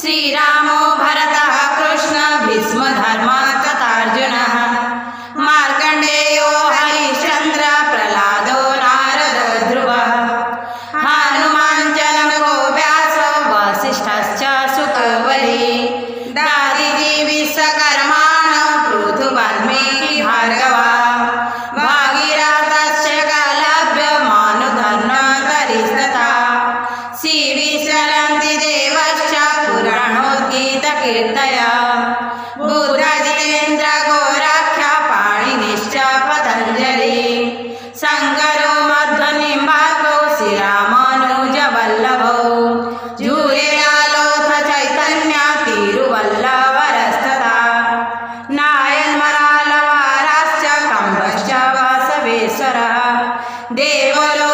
శ్రీరామ कीर्तया पतंजलि जितेन्द्र गोराख्या पाणिनिश्च पतञ्जलि शङ्करो मध्वनिम्बाकौ श्रीरामानुजवल्लभौ जूरेरालोथ चैतन्या तिरुवल्लवरस्तथा। नायन्मरालवाराश्च वासवेश्वरः। देवलो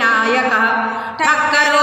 विनायक ठक्कर